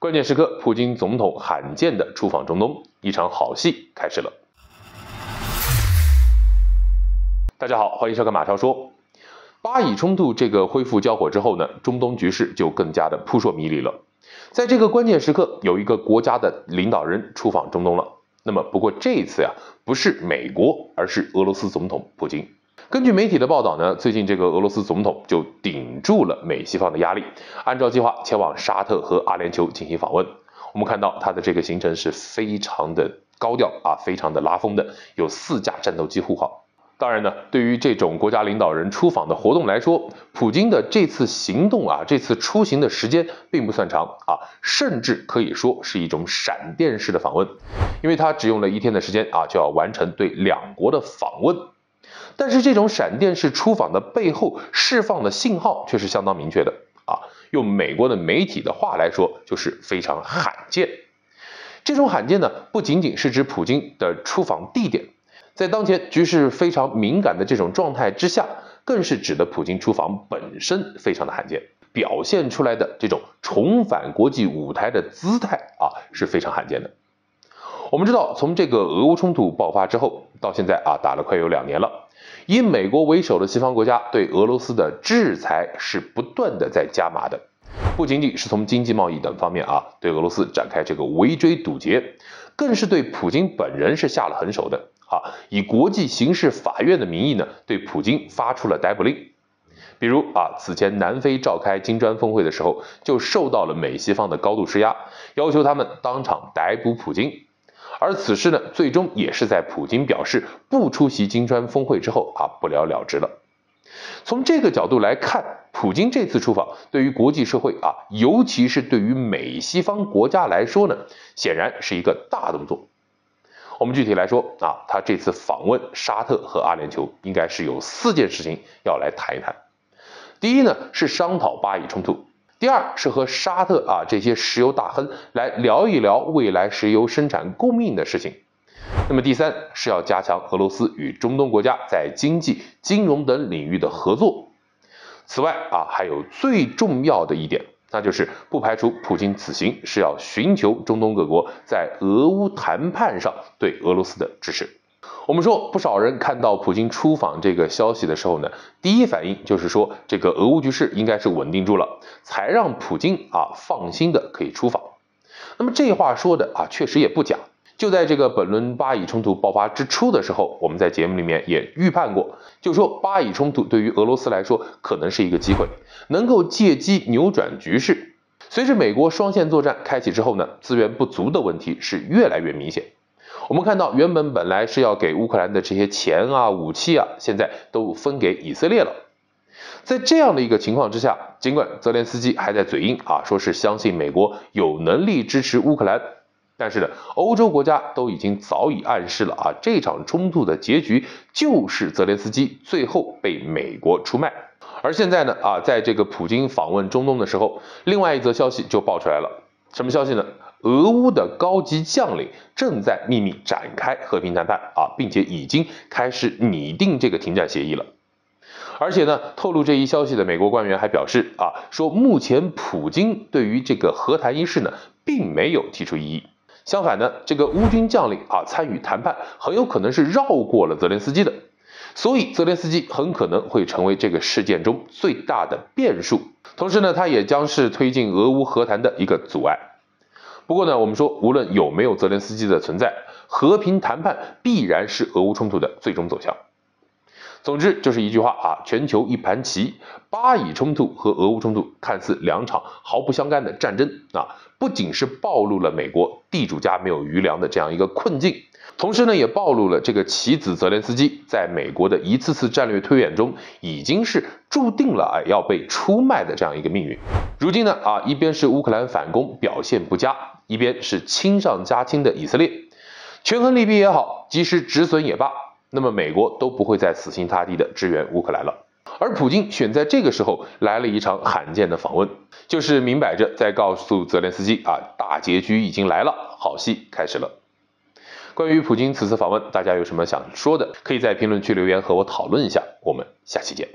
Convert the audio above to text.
关键时刻，普京总统罕见的出访中东，一场好戏开始了。大家好，欢迎收看马超说。巴以冲突这个恢复交火之后呢，中东局势就更加的扑朔迷离了。在这个关键时刻，有一个国家的领导人出访中东了。那么，不过这一次呀，不是美国，而是俄罗斯总统普京。根据媒体的报道呢，最近这个俄罗斯总统就顶住了美西方的压力，按照计划前往沙特和阿联酋进行访问。我们看到他的这个行程是非常的高调啊，非常的拉风的，有四架战斗机护航。当然呢，对于这种国家领导人出访的活动来说，普京的这次行动啊，这次出行的时间并不算长啊，甚至可以说是一种闪电式的访问，因为他只用了一天的时间啊，就要完成对两国的访问。但是这种闪电式出访的背后释放的信号却是相当明确的啊！用美国的媒体的话来说，就是非常罕见。这种罕见呢，不仅仅是指普京的出访地点，在当前局势非常敏感的这种状态之下，更是指的普京出访本身非常的罕见，表现出来的这种重返国际舞台的姿态啊是非常罕见的。我们知道，从这个俄乌冲突爆发之后到现在啊，打了快有两年了。以美国为首的西方国家对俄罗斯的制裁是不断的在加码的，不仅仅是从经济贸易等方面啊，对俄罗斯展开这个围追堵截，更是对普京本人是下了狠手的啊，以国际刑事法院的名义呢，对普京发出了逮捕令。比如啊，此前南非召开金砖峰会的时候，就受到了美西方的高度施压，要求他们当场逮捕普京。而此事呢，最终也是在普京表示不出席金砖峰会之后啊，不了了之了。从这个角度来看，普京这次出访对于国际社会啊，尤其是对于美西方国家来说呢，显然是一个大动作。我们具体来说啊，他这次访问沙特和阿联酋，应该是有四件事情要来谈一谈。第一呢，是商讨巴以冲突。第二是和沙特啊这些石油大亨来聊一聊未来石油生产供应的事情。那么第三是要加强俄罗斯与中东国家在经济、金融等领域的合作。此外啊，还有最重要的一点，那就是不排除普京此行是要寻求中东各国在俄乌谈判上对俄罗斯的支持。我们说，不少人看到普京出访这个消息的时候呢，第一反应就是说，这个俄乌局势应该是稳定住了，才让普京啊放心的可以出访。那么这话说的啊，确实也不假。就在这个本轮巴以冲突爆发之初的时候，我们在节目里面也预判过，就说巴以冲突对于俄罗斯来说可能是一个机会，能够借机扭转局势。随着美国双线作战开启之后呢，资源不足的问题是越来越明显。我们看到，原本本来是要给乌克兰的这些钱啊、武器啊，现在都分给以色列了。在这样的一个情况之下，尽管泽连斯基还在嘴硬啊，说是相信美国有能力支持乌克兰，但是呢，欧洲国家都已经早已暗示了啊，这场冲突的结局就是泽连斯基最后被美国出卖。而现在呢，啊，在这个普京访问中东的时候，另外一则消息就爆出来了，什么消息呢？俄乌的高级将领正在秘密展开和平谈判啊，并且已经开始拟定这个停战协议了。而且呢，透露这一消息的美国官员还表示啊，说目前普京对于这个和谈一事呢，并没有提出异议。相反呢，这个乌军将领啊参与谈判，很有可能是绕过了泽连斯基的，所以泽连斯基很可能会成为这个事件中最大的变数。同时呢，他也将是推进俄乌和谈的一个阻碍。不过呢，我们说，无论有没有泽连斯基的存在，和平谈判必然是俄乌冲突的最终走向。总之就是一句话啊，全球一盘棋，巴以冲突和俄乌冲突看似两场毫不相干的战争啊，不仅是暴露了美国地主家没有余粮的这样一个困境，同时呢，也暴露了这个棋子泽连斯基在美国的一次次战略推演中，已经是注定了啊要被出卖的这样一个命运。如今呢啊，一边是乌克兰反攻表现不佳。一边是亲上加亲的以色列，权衡利弊也好，及时止损也罢，那么美国都不会再死心塌地的支援乌克兰了。而普京选在这个时候来了一场罕见的访问，就是明摆着在告诉泽连斯基啊，大结局已经来了，好戏开始了。关于普京此次访问，大家有什么想说的，可以在评论区留言和我讨论一下。我们下期见。